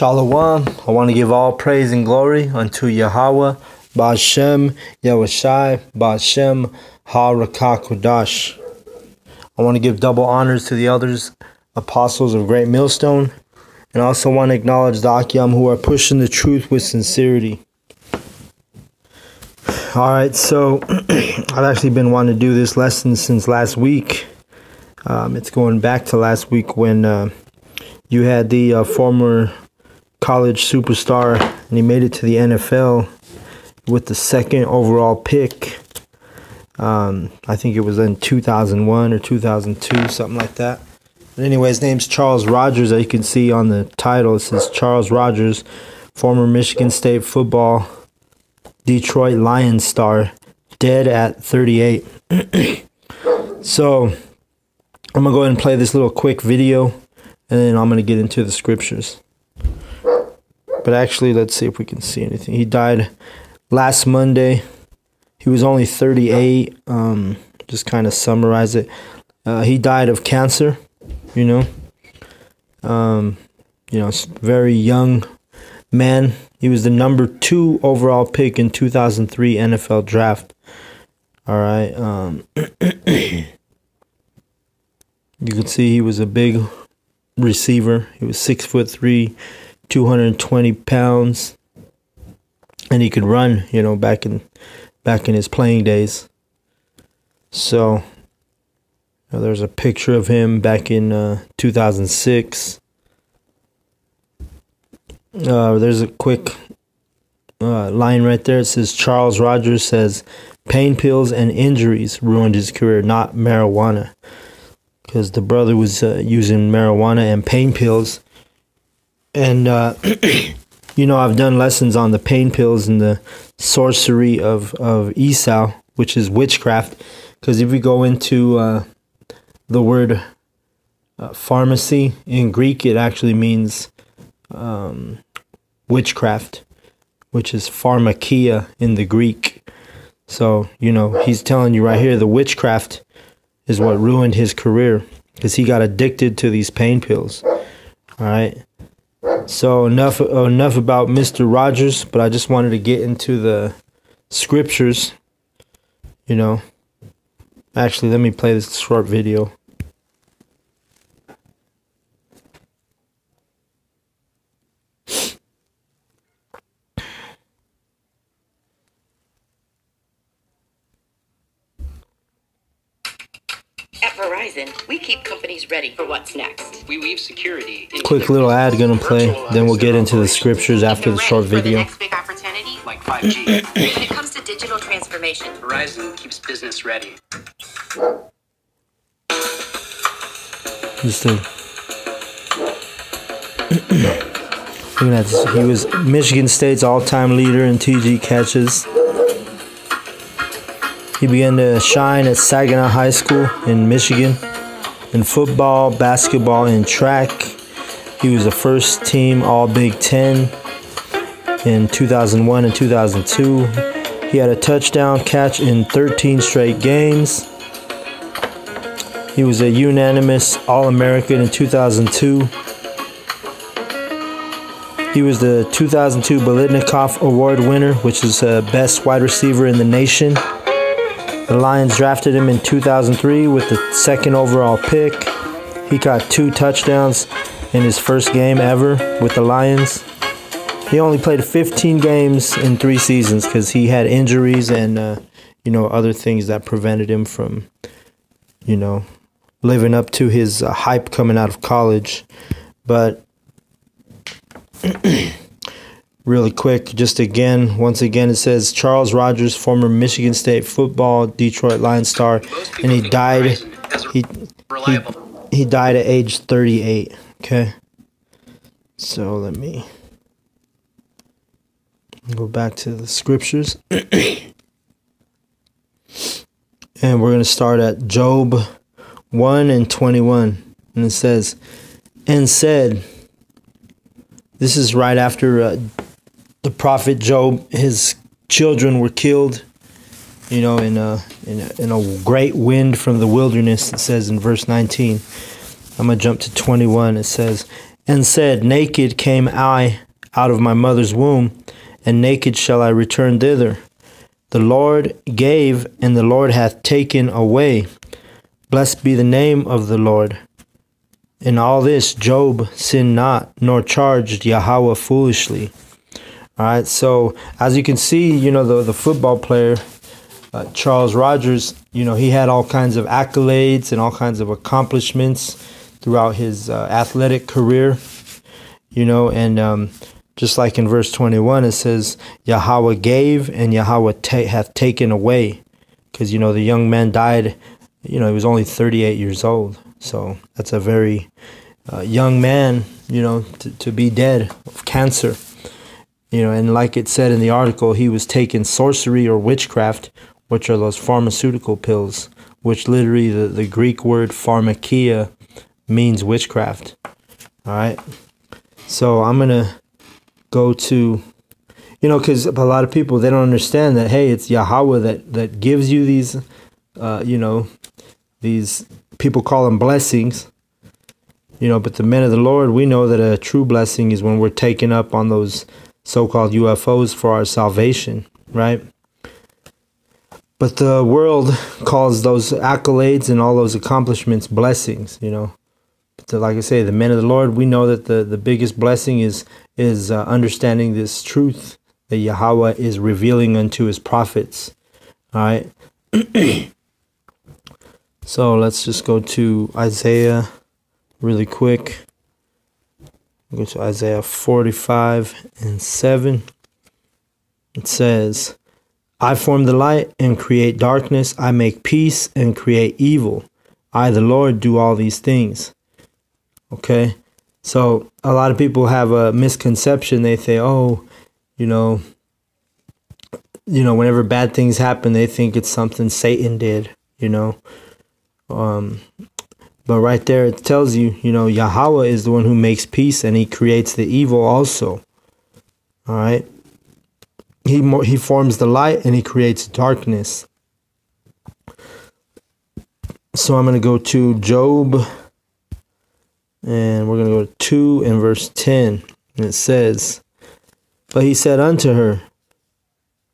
Shalom. I want to give all praise and glory unto Yahweh, Ba'ashem, Yahushai, Ba'ashem, HaRakakodash. I want to give double honors to the elders, apostles of Great Millstone, and also want to acknowledge the Akyam who are pushing the truth with sincerity. All right, so I've actually been wanting to do this lesson since last week. Um, it's going back to last week when uh, you had the uh, former college superstar and he made it to the NFL with the second overall pick. Um, I think it was in 2001 or 2002, something like that. But anyway, his name's Charles Rogers. As you can see on the title, it says Charles Rogers, former Michigan State football Detroit Lions star, dead at 38. so I'm gonna go ahead and play this little quick video, and then I'm gonna get into the scriptures. But actually, let's see if we can see anything. He died last Monday. He was only 38. Um, just kind of summarize it. Uh, he died of cancer. You know. Um, you know, very young man. He was the number two overall pick in 2003 NFL draft. All right. Um, you can see he was a big receiver. He was six foot three, 220 pounds, and he could run. You know, back in back in his playing days. So know, there's a picture of him back in uh, 2006. Uh, there's a quick uh, line right there. It says Charles Rogers says pain pills and injuries ruined his career, not marijuana. Because the brother was uh, using marijuana and pain pills. And, uh, you know, I've done lessons on the pain pills and the sorcery of, of Esau, which is witchcraft. Because if you go into uh, the word uh, pharmacy in Greek, it actually means um, witchcraft, which is pharmakia in the Greek. So, you know, he's telling you right here the witchcraft is what ruined his career because he got addicted to these pain pills. All right. So enough enough about Mr. Rogers, but I just wanted to get into the scriptures. You know. Actually, let me play this short video. At Verizon, we keep companies ready for what's next. We weave security. Quick little ad gonna play, then we'll get into the scriptures after the short for the video. next big opportunity? Like 5G. When it comes to digital transformation, Verizon keeps business ready. Just to Looking at this, he was Michigan State's all-time leader in TD catches. He began to shine at Saginaw High School in Michigan in football, basketball, and track. He was the first team All Big Ten in 2001 and 2002. He had a touchdown catch in 13 straight games. He was a unanimous All American in 2002. He was the 2002 Biletnikoff Award winner, which is uh, best wide receiver in the nation. The Lions drafted him in 2003 with the second overall pick. He caught two touchdowns in his first game ever with the Lions. He only played 15 games in three seasons because he had injuries and uh, you know other things that prevented him from you know living up to his uh, hype coming out of college. But really quick, just again, once again, it says Charles Rogers, former Michigan State football Detroit Lions star, and he died. A He he died at age 38. Okay, so let me go back to the scriptures, and we're gonna start at Job one and 21, and it says, "And said." This is right after uh, the prophet Job, his children were killed, you know, in a, in a in a great wind from the wilderness. It says in verse 19. I'm gonna jump to 21. It says, and said, Naked came I out of my mother's womb, and naked shall I return thither. The Lord gave, and the Lord hath taken away. Blessed be the name of the Lord. In all this, Job sinned not, nor charged Yahweh foolishly. All right, so as you can see, you know, the, the football player, uh, Charles Rogers, you know, he had all kinds of accolades and all kinds of accomplishments throughout his uh, athletic career, you know, and um, just like in verse 21, it says, Yahweh gave and Yahweh ta- hath taken away. Because, you know, the young man died, you know, he was only 38 years old. So that's a very uh, young man, you know, to, to be dead of cancer. You know, and like it said in the article, he was taking sorcery or witchcraft, which are those pharmaceutical pills, which literally the, the Greek word pharmakia means witchcraft. All right. So I'm going to go to, you know, because a lot of people, they don't understand that, hey, it's Yahweh that, that gives you these, uh, you know, these people call them blessings. You know, but the men of the Lord, we know that a true blessing is when we're taken up on those so called UFOs for our salvation, right? But the world calls those accolades and all those accomplishments blessings, you know. But like I say, the men of the Lord, we know that the, the biggest blessing is is uh, understanding this truth that Yahweh is revealing unto his prophets. All right. So let's just go to Isaiah really quick. Go to Isaiah 45 and 7. It says, I form the light and create darkness. I make peace and create evil. I, the Lord, do all these things. Okay? So a lot of people have a misconception. They say, oh, you know, you know, whenever bad things happen, they think it's something Satan did, you know. Um, but right there, it tells you, you know, Yahweh is the one who makes peace and he creates the evil also. All right. He, he forms the light and he creates darkness. So I'm going to go to Job and we're going to go to 2 and verse 10. And it says, But he said unto her,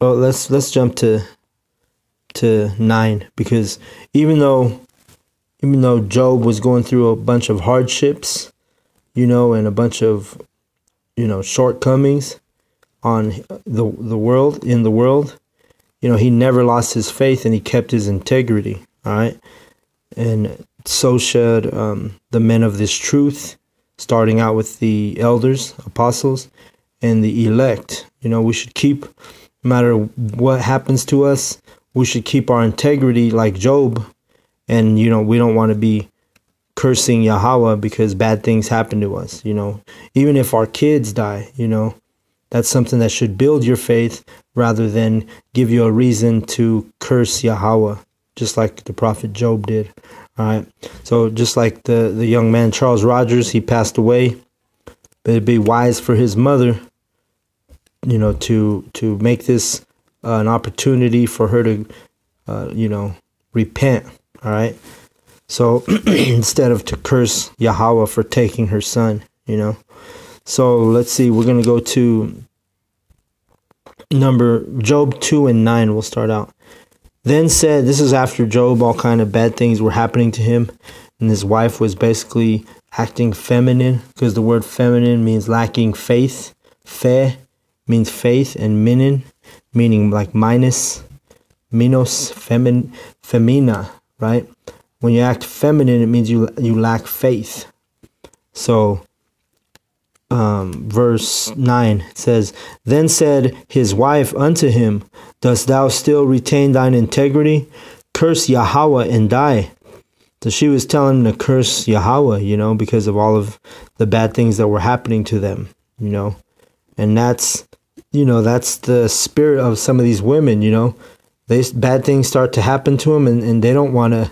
Oh, let's let's jump to to 9 because even though even though Job was going through a bunch of hardships, you know, and a bunch of, you know, shortcomings on the the world in the world, you know, he never lost his faith and he kept his integrity. All right, and so should um, the men of this truth, starting out with the elders, apostles, and the elect. You know, we should keep, no matter what happens to us, we should keep our integrity like Job and you know we don't want to be cursing Yahweh because bad things happen to us you know? Even if our kids die you know that's something that should build your faith rather than give you a reason to curse Yahweh just like the prophet Job did all right so just like the the young man Charles Rogers he passed away but it'd be wise for his mother you know to to make this uh, an opportunity for her to uh, you know repent all right. So instead of to curse Yahweh for taking her son, you know. So let's see, we're going to go to number Job 2 and 9 we'll start out. Then said, this is after Job all kind of bad things were happening to him and his wife was basically acting feminine because the word feminine means lacking faith. Fe means faith and minin meaning like minus minos femin femina right? When you act feminine, it means you you lack faith. So, um, verse nine says, "Then said his wife unto him, Dost thou still retain thine integrity? Curse Yahweh and die." So she was telling him to curse Yahweh, you know, because of all of the bad things that were happening to them, you know, and that's, you know, that's the spirit of some of these women, you know they bad things start to happen to them and, and they don't want to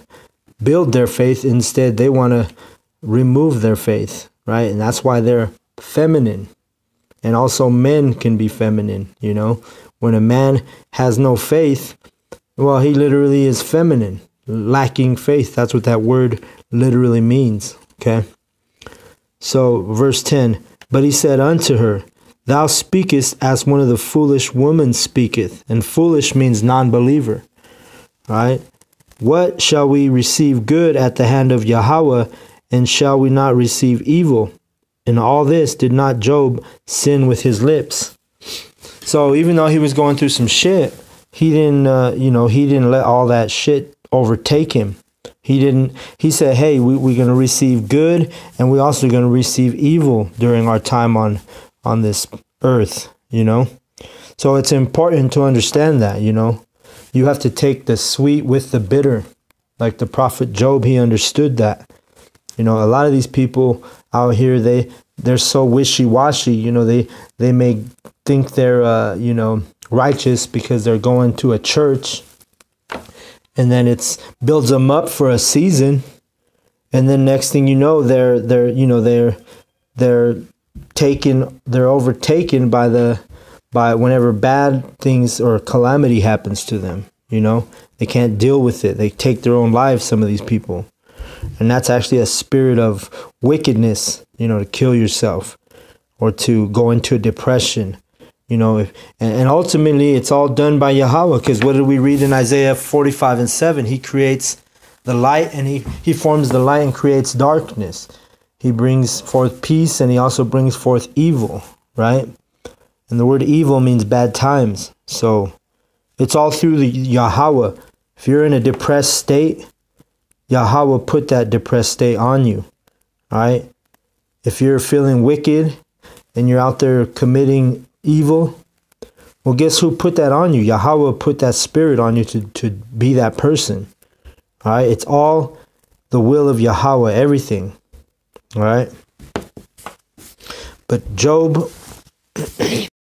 build their faith. Instead they want to remove their faith right? And that's why they're feminine. And also men can be feminine you know? When a man has no faith well he literally is feminine. Lacking faith that's what that word literally means okay? So, verse 10 But he said unto her, Thou speakest as one of the foolish women speaketh. And foolish means non believer. Right? What shall we receive good at the hand of Yahweh, and shall we not receive evil? In all this did not Job sin with his lips. So even though he was going through some shit, he didn't, uh, you know, he didn't let all that shit overtake him. He didn't. He said, "Hey, we, we're going to receive good, and we're also going to receive evil during our time on on this earth." You know, so it's important to understand that. You know, you have to take the sweet with the bitter, like the prophet Job. He understood that. You know, a lot of these people out here, they they're so wishy washy. You know, they they may think they're uh, you know righteous because they're going to a church and then it's builds them up for a season and then next thing you know they're they're you know they're they're taken they're overtaken by the by whenever bad things or calamity happens to them you know they can't deal with it they take their own lives some of these people and that's actually a spirit of wickedness you know to kill yourself or to go into a depression you know, if, and, and ultimately it's all done by Yahweh. Because what did we read in Isaiah 45 and 7? He creates the light and he, he forms the light and creates darkness. He brings forth peace and he also brings forth evil, right? And the word evil means bad times. So it's all through the Yahweh. If you're in a depressed state, Yahweh put that depressed state on you, right? If you're feeling wicked and you're out there committing evil, well, guess who put that on you? Yahweh put that spirit on you to, to be that person. Right. It's all the will of Yahweh, everything. Right. But Job